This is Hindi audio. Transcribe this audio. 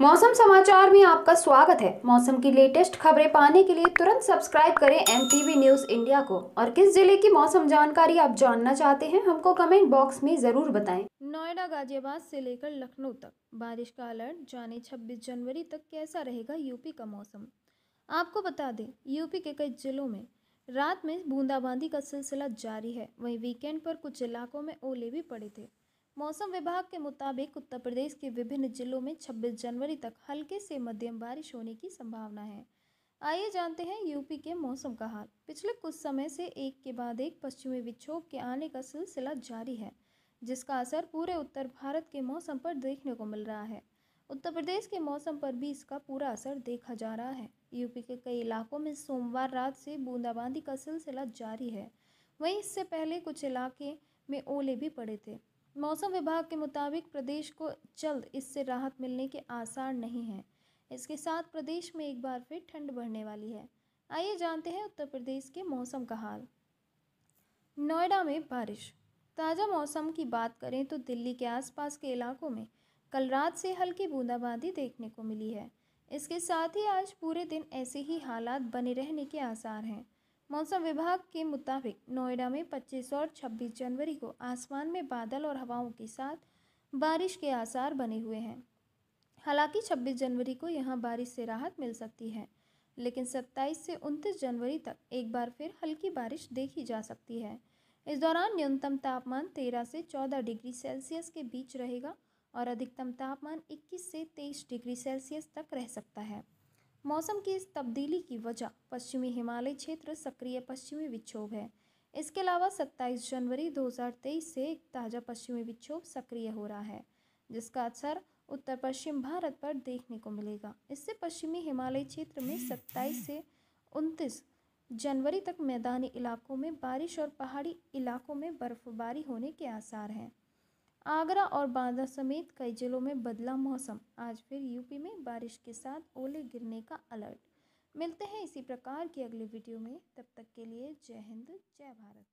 मौसम समाचार में आपका स्वागत है। मौसम की लेटेस्ट खबरें पाने के लिए तुरंत सब्सक्राइब करें एमटीवी न्यूज़ इंडिया को। और किस ज़िले की मौसम जानकारी आप जानना चाहते हैं, हमको कमेंट बॉक्स में ज़रूर बताएँ। नोएडा, गाजियाबाद से लेकर लखनऊ तक बारिश का अलर्ट, जाने 26 जनवरी तक कैसा रहेगा यूपी का मौसम? आपको बता दें यूपी के कई जिलों में रात में बूंदाबांदी का सिलसिला जारी है। वहीं वीकेंड पर कुछ इलाकों में ओले भी पड़े थे। मौसम विभाग के मुताबिक उत्तर प्रदेश के विभिन्न जिलों में 26 जनवरी तक हल्के से मध्यम बारिश होने की संभावना है। आइए जानते हैं यूपी के मौसम का हाल। पिछले कुछ समय से एक के बाद एक पश्चिमी विक्षोभ के आने का सिलसिला जारी है, जिसका असर पूरे उत्तर भारत के मौसम पर देखने को मिल रहा है। उत्तर प्रदेश के मौसम पर भी इसका पूरा असर देखा जा रहा है। यूपी के कई इलाकों में सोमवार रात से बूंदाबांदी का सिलसिला जारी है। वहीं इससे पहले कुछ इलाके में ओले भी पड़े थे। मौसम विभाग के मुताबिक प्रदेश को जल्द इससे राहत मिलने के आसार नहीं हैं। इसके साथ प्रदेश में एक बार फिर ठंड बढ़ने वाली है। आइए जानते हैं उत्तर प्रदेश के मौसम का हाल। नोएडा में बारिश। ताज़ा मौसम की बात करें तो दिल्ली के आसपास के इलाकों में कल रात से हल्की बूंदाबांदी देखने को मिली है। इसके साथ ही आज पूरे दिन ऐसे ही हालात बने रहने के आसार हैं। मौसम विभाग के मुताबिक नोएडा में 25 और 26 जनवरी को आसमान में बादल और हवाओं के साथ बारिश के आसार बने हुए हैं। हालाँकि 26 जनवरी को यहाँ बारिश से राहत मिल सकती है, लेकिन 27 से 29 जनवरी तक एक बार फिर हल्की बारिश देखी जा सकती है। इस दौरान न्यूनतम तापमान 13 से 14 डिग्री सेल्सियस के बीच रहेगा और अधिकतम तापमान 21 से 23 डिग्री सेल्सियस तक रह सकता है। मौसम की इस तब्दीली की वजह पश्चिमी हिमालय क्षेत्र सक्रिय पश्चिमी विक्षोभ है। इसके अलावा 27 जनवरी 2023 से एक ताज़ा पश्चिमी विक्षोभ सक्रिय हो रहा है, जिसका असर उत्तर पश्चिम भारत पर देखने को मिलेगा। इससे पश्चिमी हिमालय क्षेत्र में 27 से 29 जनवरी तक मैदानी इलाकों में बारिश और पहाड़ी इलाकों में बर्फबारी होने के आसार हैं। आगरा और बांदा समेत कई जिलों में बदला मौसम। आज फिर यूपी में बारिश के साथ ओले गिरने का अलर्ट। मिलते हैं इसी प्रकार की अगली वीडियो में। तब तक के लिए जय हिंद, जय भारत।